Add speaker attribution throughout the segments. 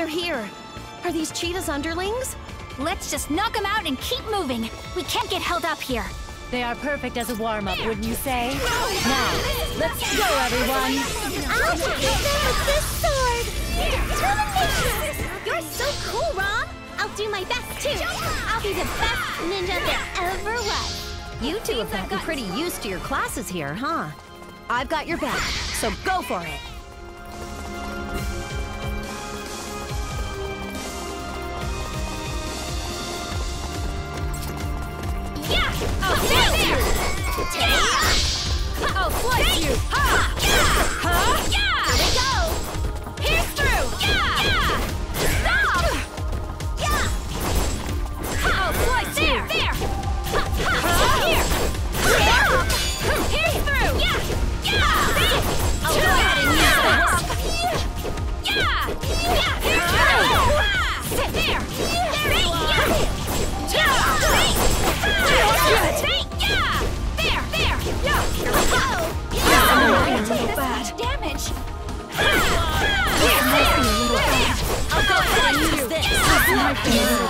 Speaker 1: they're here. Are these Cheetah's underlings?
Speaker 2: Let's just knock them out and keep moving. We can't get held up here.
Speaker 1: They are perfect as a warm-up, wouldn't you say? Now, let's go, everyone!
Speaker 2: I'll hit them with this sword! You're so cool, Rom! I'll do my best, too! I'll be the best ninja there ever was!
Speaker 1: You two have gotten pretty used to your classes here, huh? I've got your back, so go for it! This
Speaker 2: bad. damage!
Speaker 1: Little bad. I'll use this! This little.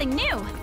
Speaker 2: Something new.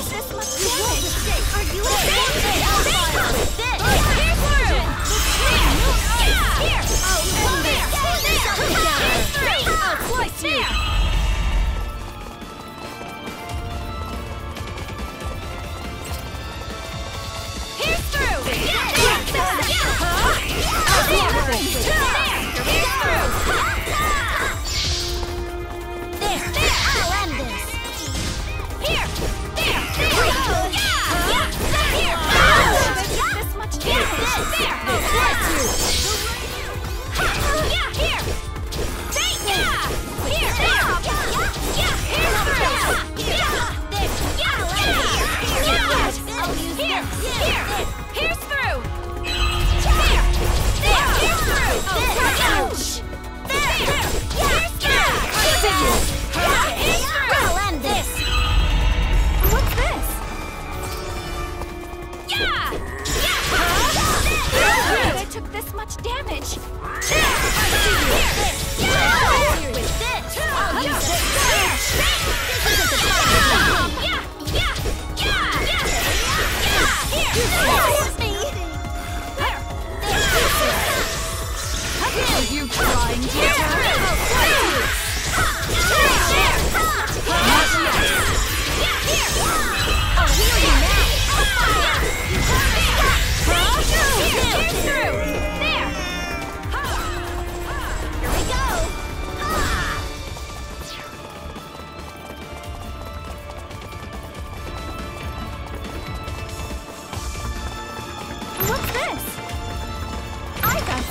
Speaker 2: Is this much damage? Are you okay? With this! Here's! Yeah! Here! Oh, there! There! Here's through! I'll slice you! Here's through! Yeah! Yeah! Yeah! Huh? Oh, there! There! Here's through!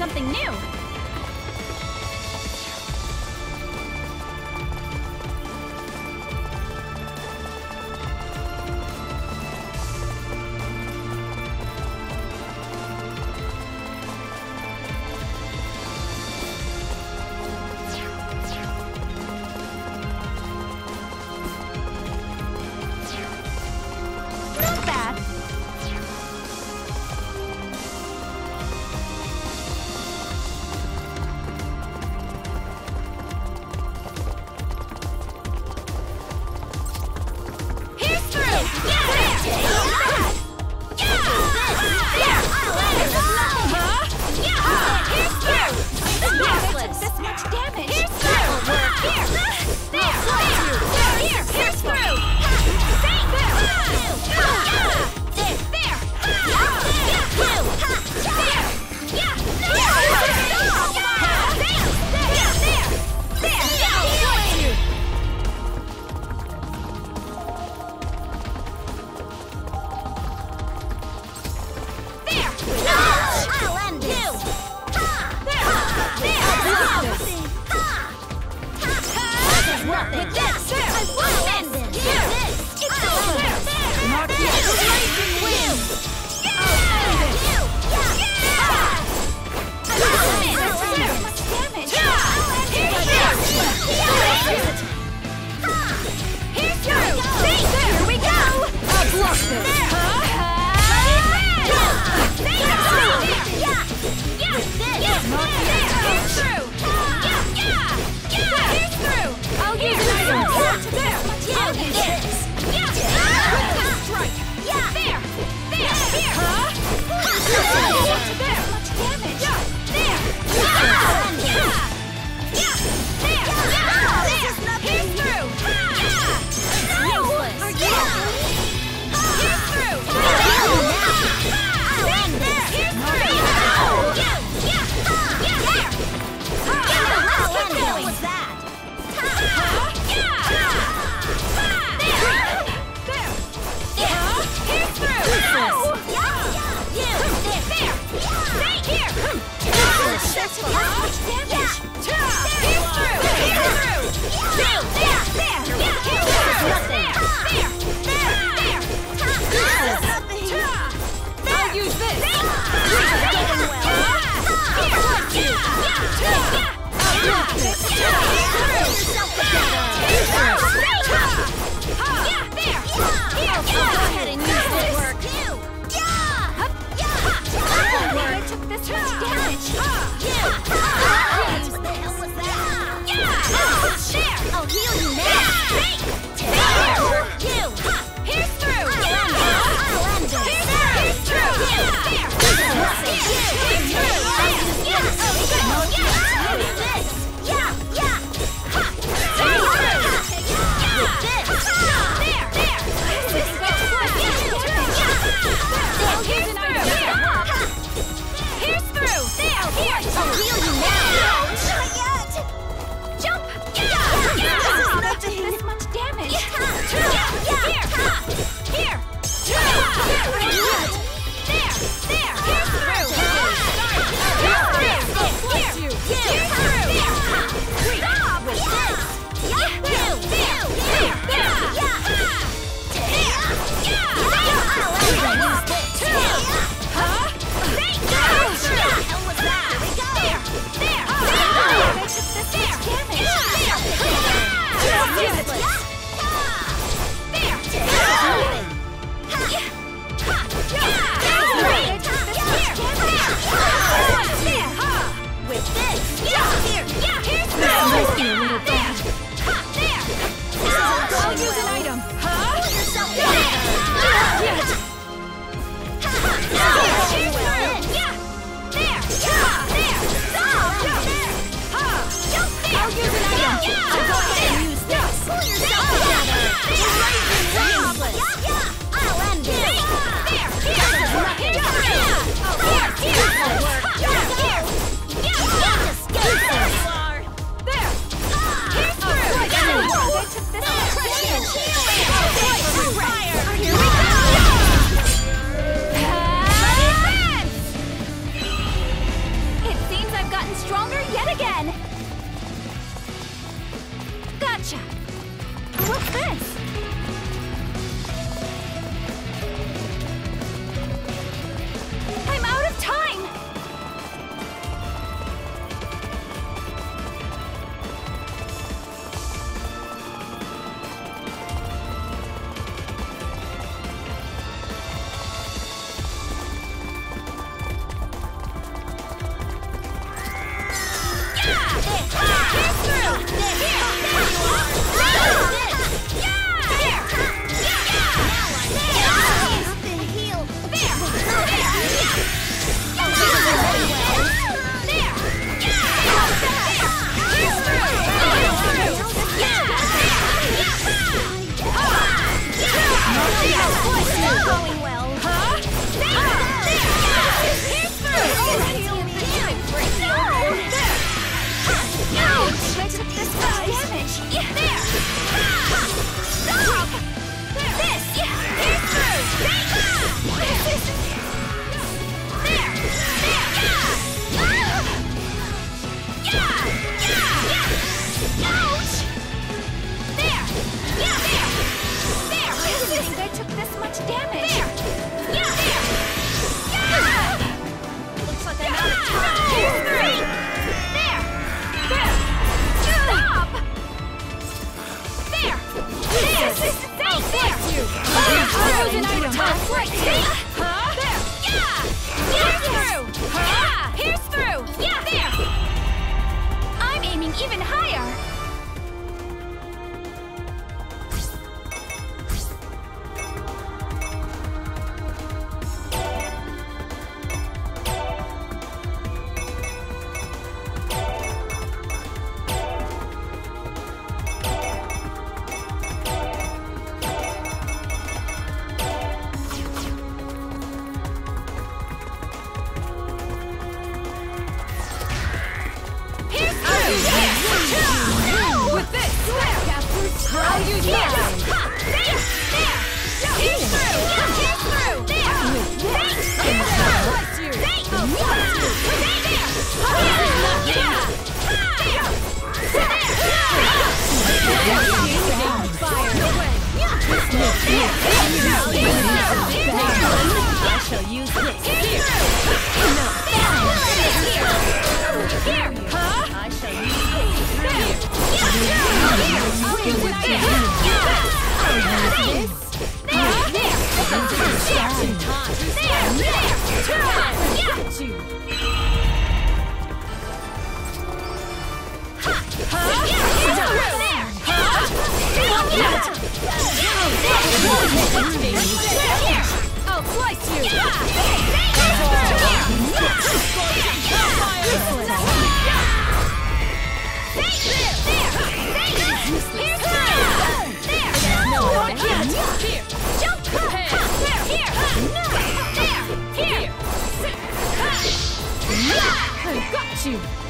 Speaker 2: something new. access. Yeah. I'll use this. I
Speaker 1: shall use this.
Speaker 2: Here! Here! Huh? I
Speaker 1: shall use this.
Speaker 2: Here!
Speaker 1: Here!
Speaker 2: I'll use this. There! There! There! There!
Speaker 1: Got you!